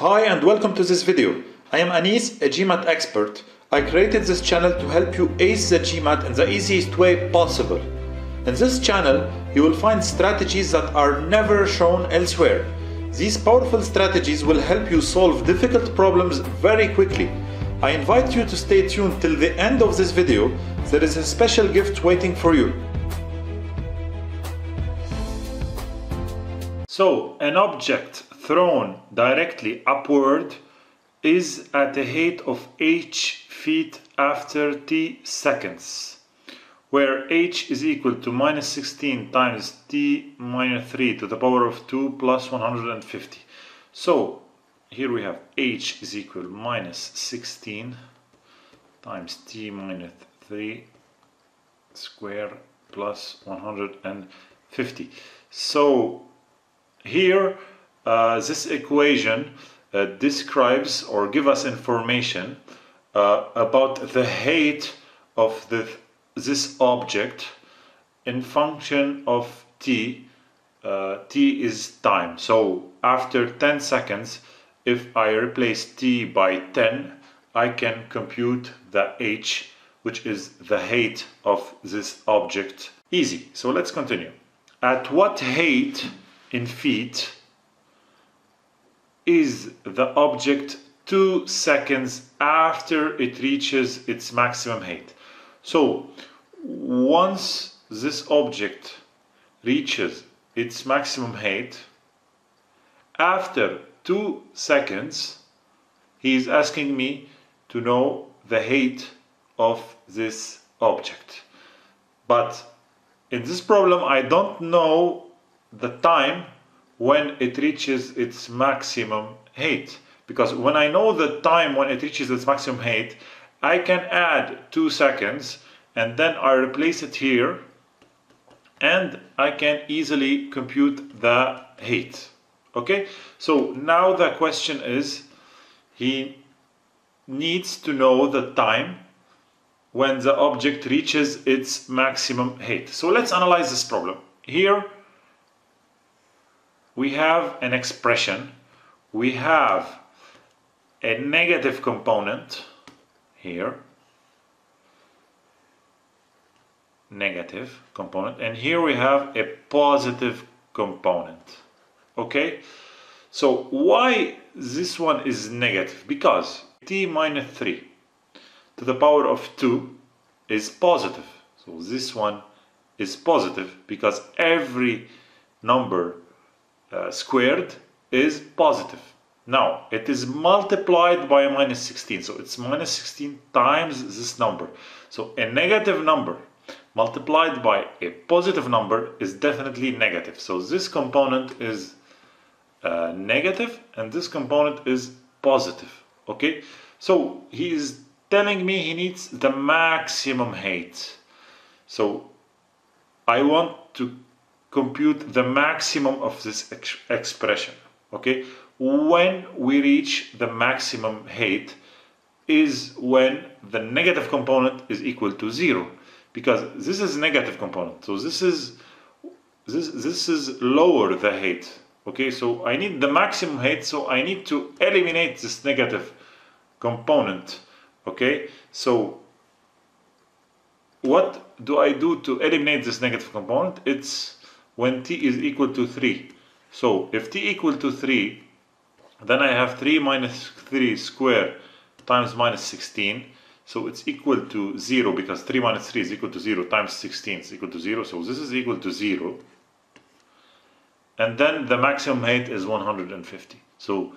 Hi and welcome to this video. I am Anis, a GMAT expert. I created this channel to help you ace the GMAT in the easiest way possible. In this channel, you will find strategies that are never shown elsewhere. These powerful strategies will help you solve difficult problems very quickly. I invite you to stay tuned till the end of this video. There is a special gift waiting for you. So, an object thrown directly upward is at a height of h feet after t seconds, where h is equal to minus 16 times t minus 3 to the power of 2 plus 150. So, here we have h is equal minus 16 times t minus 3 square plus 150. So, here uh, this equation uh, describes or give us information uh, about the height of the, this object in function of t. Uh, t is time. So after 10 seconds, if I replace t by 10, I can compute the h, which is the height of this object. Easy. So let's continue. At what height in feet is the object two seconds after it reaches its maximum height. So once this object reaches its maximum height, after two seconds, he is asking me to know the height of this object. But in this problem, I don't know the time when it reaches its maximum height. Because when I know the time when it reaches its maximum height, I can add 2 seconds and then I replace it here and I can easily compute the height. Okay, so now the question is he needs to know the time when the object reaches its maximum height. So let's analyze this problem. Here we have an expression, we have a negative component here, negative component, and here we have a positive component. Okay, so why this one is negative? Because t minus 3 to the power of 2 is positive. So this one is positive because every number uh, squared is positive. Now, it is multiplied by minus 16, so it's minus 16 times this number. So a negative number multiplied by a positive number is definitely negative. So this component is uh, negative and this component is positive. Okay, so he is telling me he needs the maximum height. So I want to compute the maximum of this ex expression. Okay, when we reach the maximum height is when the negative component is equal to zero because this is negative component. So this is this this is lower the height okay? So I need the maximum height so I need to eliminate this negative component okay? So what do I do to eliminate this negative component? It's when t is equal to 3. So if t equal to 3, then I have 3 minus 3 square times minus 16. So it's equal to 0 because 3 minus 3 is equal to 0 times 16 is equal to 0. So this is equal to 0. And then the maximum height is 150. So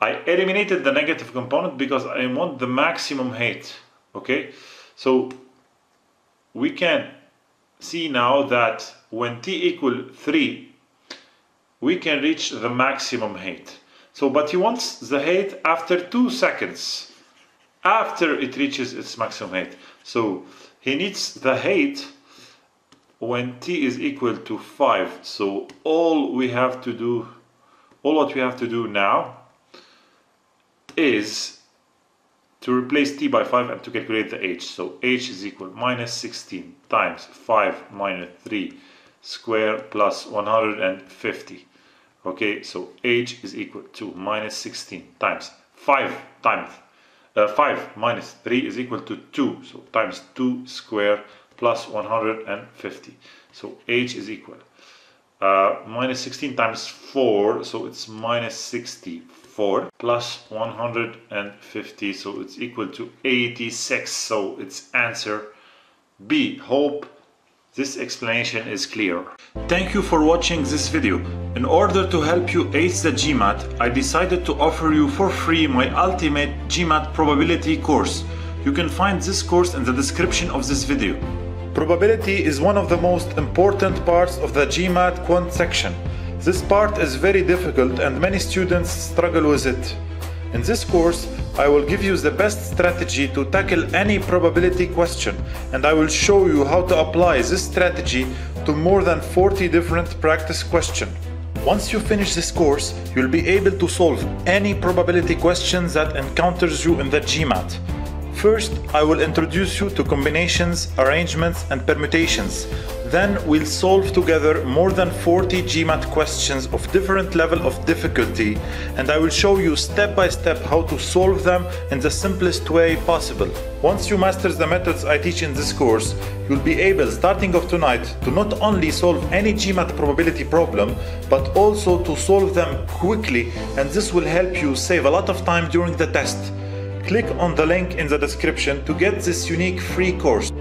I eliminated the negative component because I want the maximum height. Okay, so we can see now that when t equal 3, we can reach the maximum height. So, but he wants the height after 2 seconds, after it reaches its maximum height. So, he needs the height when t is equal to 5. So, all we have to do, all what we have to do now is to replace t by 5 and to calculate the h. So h is equal minus 16 times 5 minus 3 square plus 150. Okay, so h is equal to minus 16 times 5 times uh, 5 minus 3 is equal to 2. So times 2 square plus 150. So h is equal uh, minus 16 times 4, so it's minus 64 plus 150, so it's equal to 86. So it's answer B. Hope this explanation is clear. Thank you for watching this video. In order to help you ace the GMAT, I decided to offer you for free my ultimate GMAT probability course. You can find this course in the description of this video. Probability is one of the most important parts of the GMAT quant section. This part is very difficult and many students struggle with it. In this course, I will give you the best strategy to tackle any probability question and I will show you how to apply this strategy to more than 40 different practice questions. Once you finish this course, you'll be able to solve any probability question that encounters you in the GMAT. First, I will introduce you to combinations, arrangements and permutations. Then we'll solve together more than 40 GMAT questions of different level of difficulty and I will show you step by step how to solve them in the simplest way possible. Once you master the methods I teach in this course, you'll be able, starting of tonight, to not only solve any GMAT probability problem, but also to solve them quickly and this will help you save a lot of time during the test. Click on the link in the description to get this unique free course.